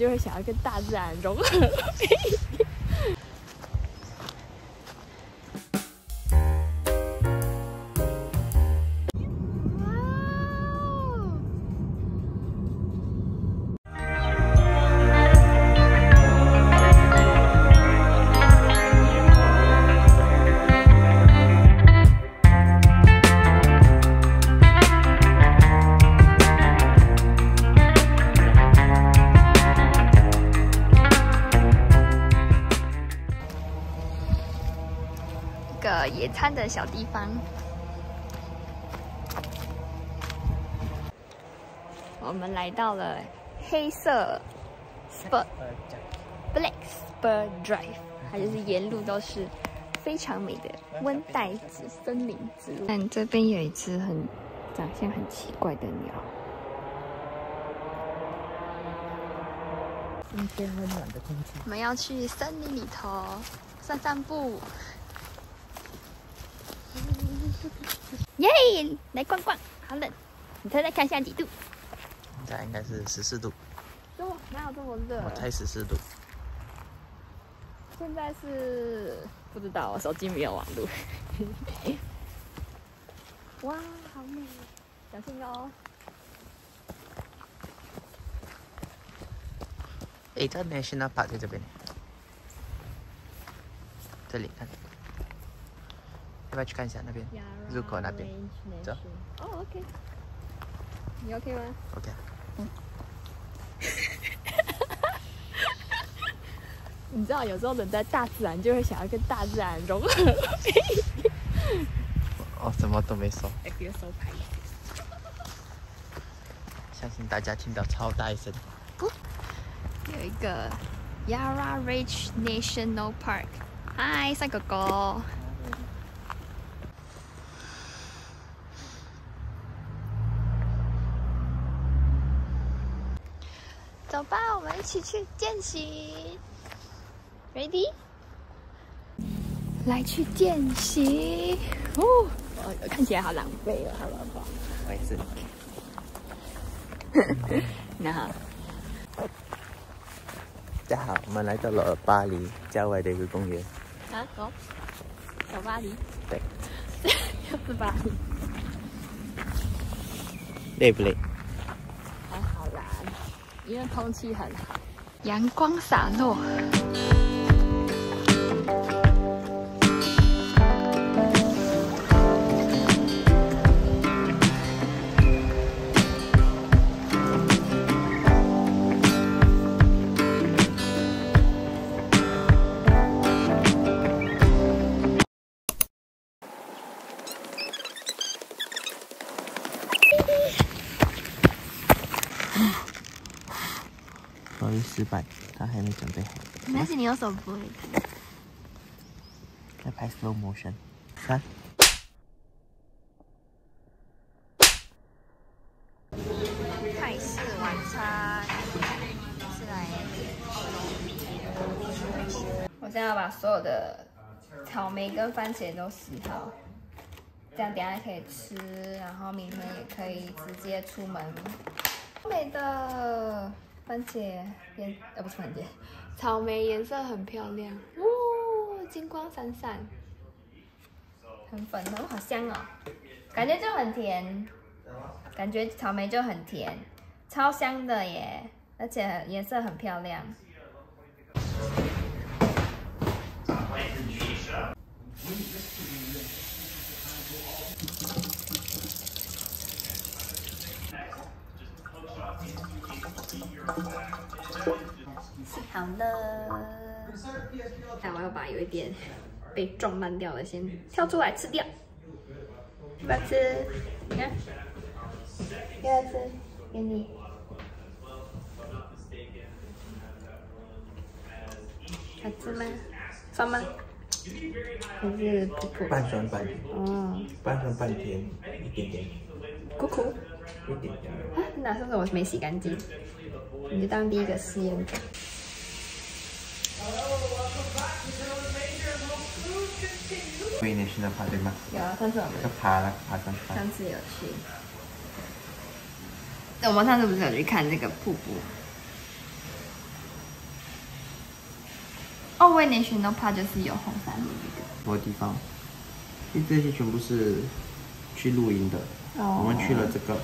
就是想要跟大自然融合。个野餐的小地方。我们来到了黑色 Spur Black Spur Drive，它就是沿路都是非常美的温带子森林植物。但这边有一只很长相很奇怪的鸟。今天温暖的空气。我们要去森林里头散散步。耶！来逛逛，好冷。你猜猜看，现在几度？现在应该是十四度，这么哪有这么热？我猜十四度。现在是不知道，我手机没有网络。哇，好美！小心哦。诶，这 National Park 在这边，这里看，要不要去看一下那边？入口那边走。哦，OK。你 OK 吗？OK。嗯你知道，有时候人在大自然就会想要跟大自然融合。哦，什么都没说，哎，别收牌。相信大家听到超大一声。有一个 Yarra Ridge National Park。嗨，帅哥哥。走吧，我们一起去践行。Ready？来去践行。哦，我看起来好狼狈哦，好不好？我也是。那好。大家好，我们来到了巴黎郊外的一个公园。啊，走，小巴黎。对，又是巴黎。累不累？因为空气很好，阳光洒落。失败，他还没准备好。但是你有手不会看。在拍 slow motion，三。泰式晚餐是来我现在要把所有的草莓跟番茄都洗好，这样等下可以吃，然后明天也可以直接出门。美的番茄颜，呃不是番茄，草莓颜色很漂亮，哦，金光闪闪，很粉很好香哦，感觉就很甜。感觉草莓就很甜，超香的耶，而且颜色很漂亮。好了，但我要把有一点被撞烂掉的先挑出来吃掉。要不要吃？你看。要吃，给你。好吃吗？酸吗？还是苦苦？半酸半甜。哦。半酸半甜，一点点。酷酷。啊，那上次我没洗干净，你就当第一个试验者。去年去的爬对吗？有啊，上次我们去爬了，爬上去。上次有去。我们上次不是有去看这个瀑布？哦，威尼斯诺帕就是有红山绿的。什么地方？因这些全部是去露营的我们去了这个